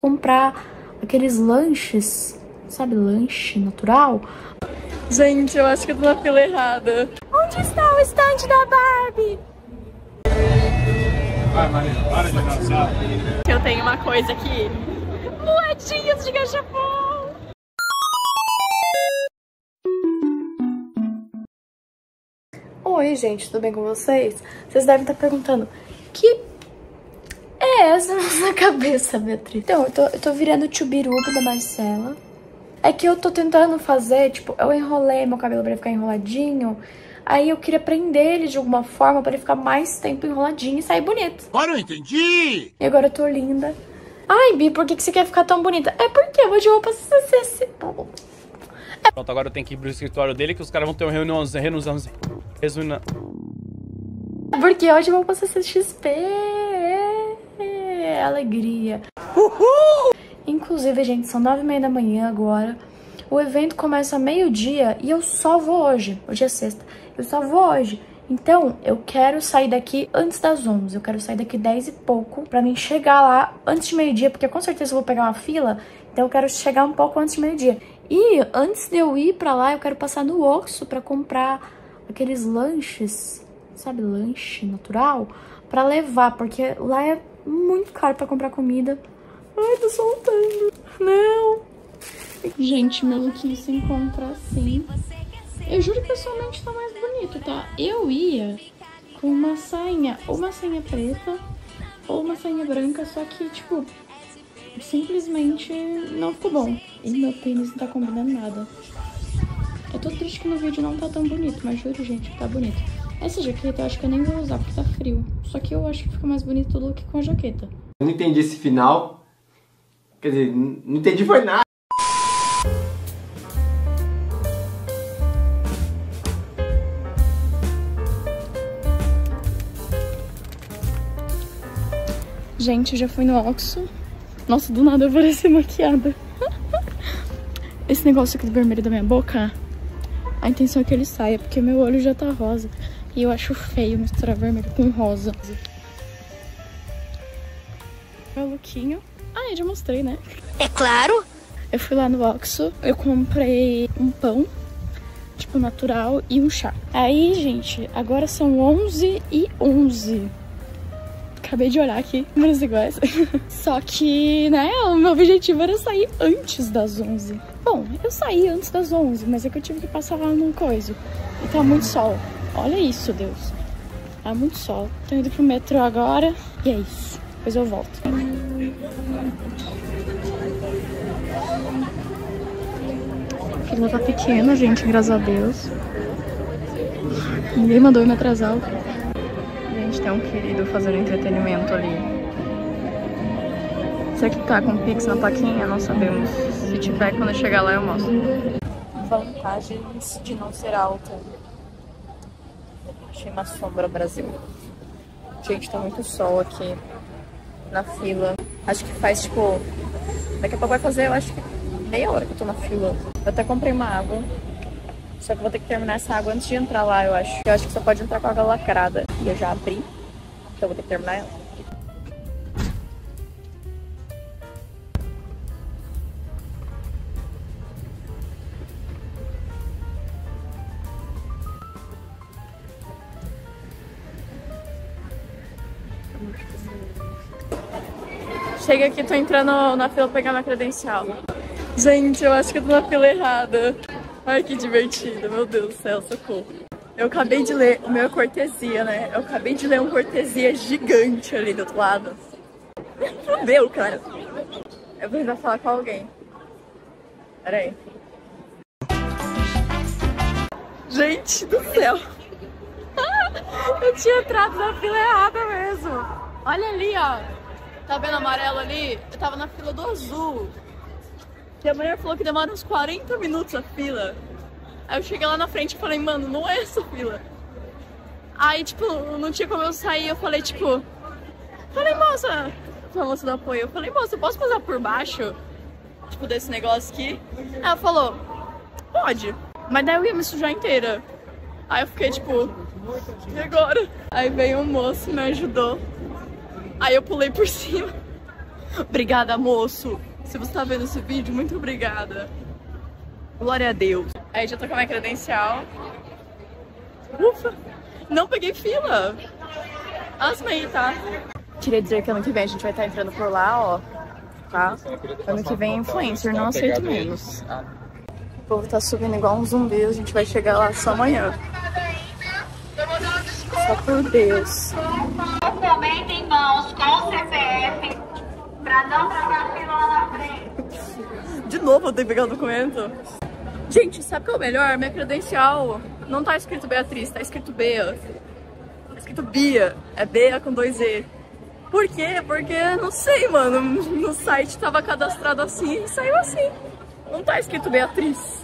comprar aqueles lanches, sabe, lanche natural. Gente, eu acho que eu tô na fila errada. Onde está o stand da Barbie? Vai, Marina, para de abraçar. Eu tenho uma coisa aqui. Moedinhas de gachapon. Oi, gente, tudo bem com vocês? Vocês devem estar perguntando, que é essa na sua cabeça, Beatriz? Então, eu tô, eu tô virando tchubiruba da Marcela. É que eu tô tentando fazer, tipo, eu enrolei meu cabelo pra ele ficar enroladinho. Aí eu queria prender ele de alguma forma pra ele ficar mais tempo enroladinho e sair bonito. Agora eu entendi! E agora eu tô linda. Ai, Bi, por que, que você quer ficar tão bonita? É porque eu vou de roupa CC. Pronto, agora eu tenho que ir pro escritório dele que os caras vão ter uma reunião. reunião reunião. Porque hoje eu vou pra CCXP. É, alegria. Uhul! Inclusive, gente, são nove e meia da manhã agora. O evento começa meio-dia e eu só vou hoje. Hoje é sexta. Eu só vou hoje. Então, eu quero sair daqui antes das 11. Eu quero sair daqui 10 e pouco pra mim chegar lá antes de meio-dia, porque com certeza eu vou pegar uma fila. Então, eu quero chegar um pouco antes de meio-dia. E antes de eu ir pra lá, eu quero passar no Oxo pra comprar aqueles lanches, sabe, lanche natural, pra levar, porque lá é muito caro pra comprar comida. Ai, tô soltando. Não. Gente, meu look se encontra assim. Eu juro que pessoalmente tá mais bonito, tá? Eu ia com uma sainha, ou uma sainha preta, ou uma sainha branca, só que, tipo, simplesmente não ficou bom. E meu tênis não tá combinando nada. Eu tô triste que no vídeo não tá tão bonito, mas juro, gente, que tá bonito. Essa jaqueta eu acho que eu nem vou usar porque tá frio. Só que eu acho que fica mais bonito o look com a jaqueta. Eu não entendi esse final. Quer dizer, não entendi foi nada. Gente, eu já fui no Oxo. Nossa, do nada eu pareci maquiada. Esse negócio aqui do vermelho da minha boca, a intenção é que ele saia, porque meu olho já tá rosa. E eu acho feio misturar vermelho com rosa. Meu lookinho. Ah, eu já mostrei, né? É claro! Eu fui lá no Oxo, eu comprei um pão, tipo, natural, e um chá. Aí, gente, agora são 11 e 11 Acabei de olhar aqui, números iguais. Só que, né, o meu objetivo era sair antes das 11. Bom, eu saí antes das 11, mas é que eu tive que passar lá num coisa. E tá muito sol. Olha isso, Deus. Tá muito sol. Tô indo pro metrô agora e é isso. Depois eu volto. A fila tá pequena, gente, graças a Deus. Ninguém mandou eu me atrasar gente tem um querido fazendo entretenimento ali. Será que tá com Pix na plaquinha? Não sabemos. Se tiver, quando eu chegar lá eu mostro. Vantagens de não ser alta. Achei uma sombra Brasil. Gente, tá muito sol aqui na fila. Acho que faz, tipo... Daqui a pouco vai fazer, eu acho que meia hora que eu tô na fila. Eu até comprei uma água. Só que vou ter que terminar essa água antes de entrar lá, eu acho. Eu acho que só pode entrar com água lacrada. E eu já abri. Então vou ter que terminar ela. Chega aqui, tô entrando na fila pegar minha credencial. Gente, eu acho que eu tô na fila errada. Ai, que divertido. Meu Deus do céu, socorro. Eu acabei de ler, o meu cortesia, né? Eu acabei de ler um cortesia gigante ali do outro lado. Meu, cara. Eu vou falar com alguém. Pera aí. Gente do céu. Eu tinha entrado na fila errada mesmo. Olha ali, ó. Tá vendo amarelo ali? Eu tava na fila do azul. E a mulher falou que demora uns 40 minutos a fila. Aí eu cheguei lá na frente e falei, mano, não é essa fila. Aí, tipo, não tinha como eu sair, eu falei, tipo... Falei, moça... A moça do apoio, eu falei, moça, eu posso passar por baixo? Tipo, desse negócio aqui? Ela falou, pode. Mas daí eu ia me sujar inteira. Aí eu fiquei, tipo, e agora? Aí veio um moço, me ajudou. Aí eu pulei por cima. Obrigada, moço. Se você tá vendo esse vídeo, muito obrigada. Glória a Deus. Aí já tô com a minha credencial. Ufa! Não peguei fila. Asmei, tá? Queria dizer que ano que vem a gente vai estar entrando por lá, ó. Tá? Ano que vem é influencer, não aceito menos. O povo tá subindo igual um zumbi, a gente vai chegar lá só amanhã. Só por Deus. Documento em mãos com o CPF pra não travar fila lá na frente. De novo eu tenho que pegar o documento. Gente, sabe o que é o melhor? Minha credencial não tá escrito Beatriz, tá escrito Bea. Tá escrito Bia. É Bea com dois E. Por quê? Porque, não sei, mano. No site tava cadastrado assim e saiu assim. Não tá escrito Beatriz.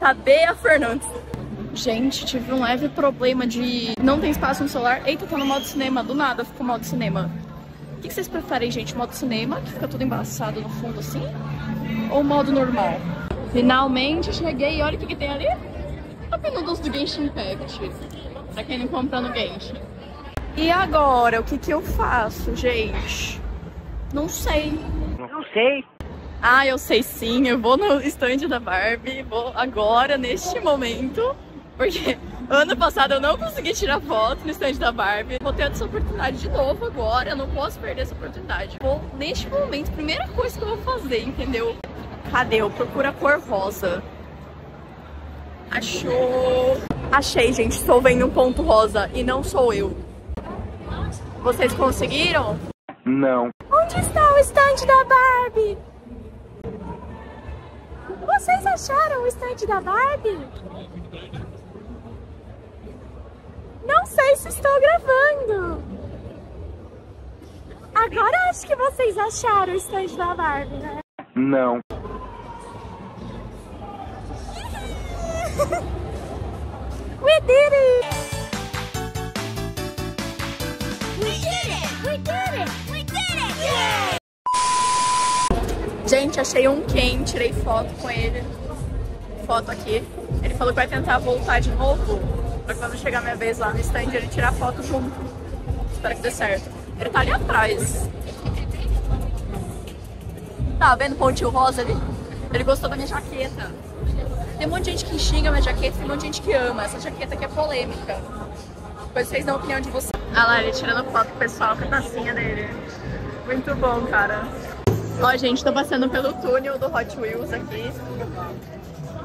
Tá Bea Fernandes. Gente, tive um leve problema de não tem espaço no celular. Eita, tá no modo cinema. Do nada ficou modo cinema. O que vocês preferem, gente? Modo cinema, que fica tudo embaçado no fundo assim? Ou modo normal? Finalmente cheguei e olha o que, que tem ali. A Noodles do Genshin Impact. Pra quem não compra no Genshin. E agora, o que que eu faço, gente? Não sei. Não sei. Ah, eu sei sim, eu vou no stand da Barbie, vou agora, neste momento, porque ano passado eu não consegui tirar foto no stand da Barbie. Vou ter essa oportunidade de novo agora, eu não posso perder essa oportunidade. Vou, neste momento, primeira coisa que eu vou fazer, entendeu? Cadê? Eu procuro a cor rosa. Achou? Achei, gente, estou vendo um ponto rosa e não sou eu. Vocês conseguiram? Não. Onde está o stand da Barbie? Vocês acharam o stand da Barbie? Não sei se estou gravando. Agora acho que vocês acharam o stand da Barbie, né? Não. We did it! Gente, achei um Ken, tirei foto com ele. Foto aqui. Ele falou que vai tentar voltar de novo. Pra quando chegar minha vez lá no stand, ele tirar foto junto. Espero que dê certo. Ele tá ali atrás. Tá vendo o pontinho rosa ali? Ele gostou da minha jaqueta. Tem um monte de gente que xinga minha jaqueta, tem um monte de gente que ama. Essa jaqueta aqui é polêmica. Depois vocês dão a opinião de vocês. Ah lá, ele tirando foto pessoal com a tacinha dele. Muito bom, cara. Ó, gente, tô passando pelo túnel do Hot Wheels aqui.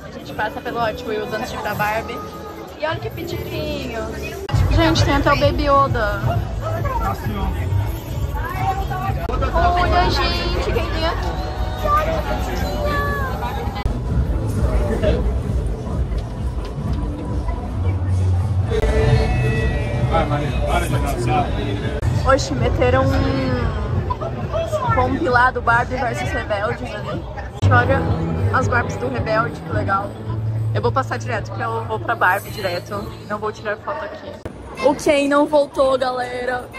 A gente passa pelo Hot Wheels antes de ir pra Barbie. E olha que pediquinho. Gente, tem até o Baby Yoda. Olha, gente, quem tem aqui? Oxe, meteram um compilado Barbie versus Rebeldes ali. Olha as Barbies do Rebelde, que legal. Eu vou passar direto, porque eu vou pra Barbie direto. Não vou tirar foto aqui. O Ken não voltou, galera.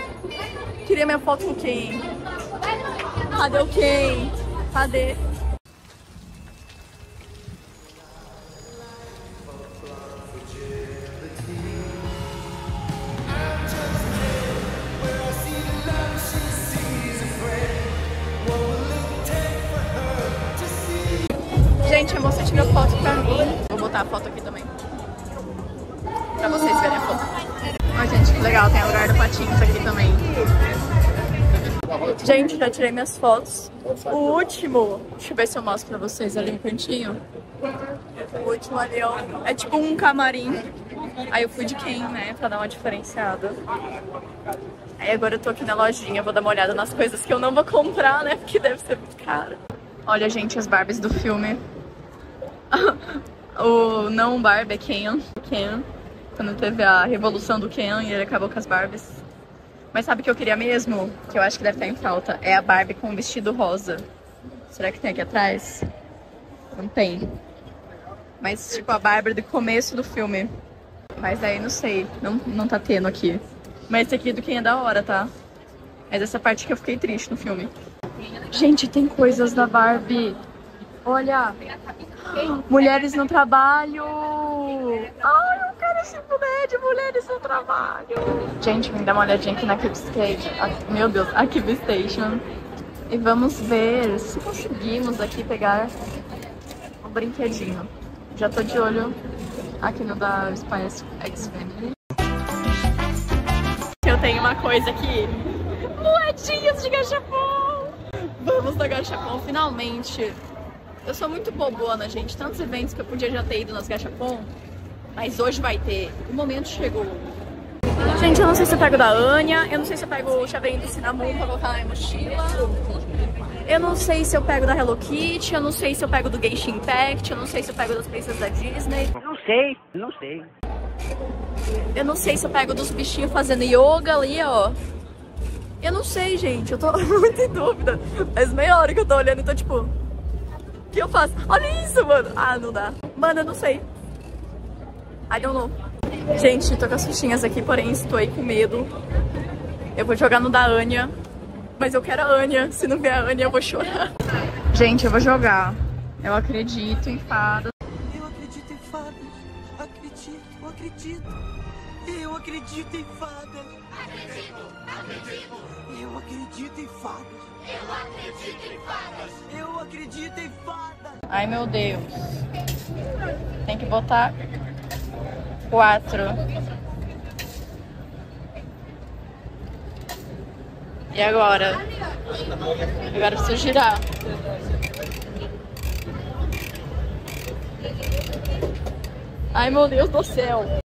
Queria minha foto com o Ken. Cadê o Ken? Cadê? Gente, a moça tirou foto pra botar a foto aqui também. Pra vocês verem a foto. Ó, gente, que legal. Tem o lugar do Patins aqui também. Gente, já tirei minhas fotos. O último, deixa eu ver se eu mostro pra vocês ali no cantinho. O último ali, ó. É tipo um camarim. Aí eu fui de quem, né? Pra dar uma diferenciada. Aí agora eu tô aqui na lojinha, vou dar uma olhada nas coisas que eu não vou comprar, né? Porque deve ser muito caro. Olha, gente, as Barbies do filme. o não Barbie é Ken. Ken. Quando teve a revolução do Ken e ele acabou com as Barbies. Mas sabe o que eu queria mesmo? Que eu acho que deve estar em falta. É a Barbie com um vestido rosa. Será que tem aqui atrás? Não tem. Mas tipo a Barbie do começo do filme. Mas aí não sei. Não, não tá tendo aqui. Mas esse aqui do Ken é da hora, tá? Mas essa parte que eu fiquei triste no filme. Gente, tem coisas da Barbie. Olha. Mulheres no trabalho. Ai, eu quero esse boné de mulheres no trabalho. Gente, me dá uma olhadinha aqui na Keep Station. Meu Deus, a Keep Station. E vamos ver se conseguimos aqui pegar o brinquedinho. Já tô de olho aqui no da Spice X Family. Eu tenho uma coisa aqui. Moedinhas de gachapon! Vamos no gachapon, finalmente. Eu sou muito bobona, gente. Tantos eventos que eu podia já ter ido nas gachapon. Mas hoje vai ter. O momento chegou. Gente, eu não sei se eu pego da Anya, eu não sei se eu pego o chaveirinho do Cinnamon pra colocar na minha mochila. Eu não sei se eu pego da Hello Kitty, eu não sei se eu pego do Genshin Impact, eu não sei se eu pego das princesas da Disney. Não sei, não sei. Eu não sei se eu pego dos bichinhos fazendo yoga ali, ó. Eu não sei, gente, eu tô muito em dúvida. Mas meia hora que eu tô olhando e tô tipo... Que eu faço? Olha isso, mano! Ah, não dá. Mano, eu não sei. I don't know. Gente, tô com as fichinhas aqui, porém estou aí com medo. Eu vou jogar no da Anya. Mas eu quero a Anya. Se não vier a Anya, eu vou chorar. Gente, eu vou jogar. Eu acredito em fadas. Eu acredito em fadas. Acredito, acredito. Eu acredito em fadas. Acredito, acredito. Eu acredito em fadas. Eu acredito em fadas. Eu acredito em fadas. Ai, meu Deus. Tem que botar quatro. E agora? Agora eu preciso girar. Ai, meu Deus do céu.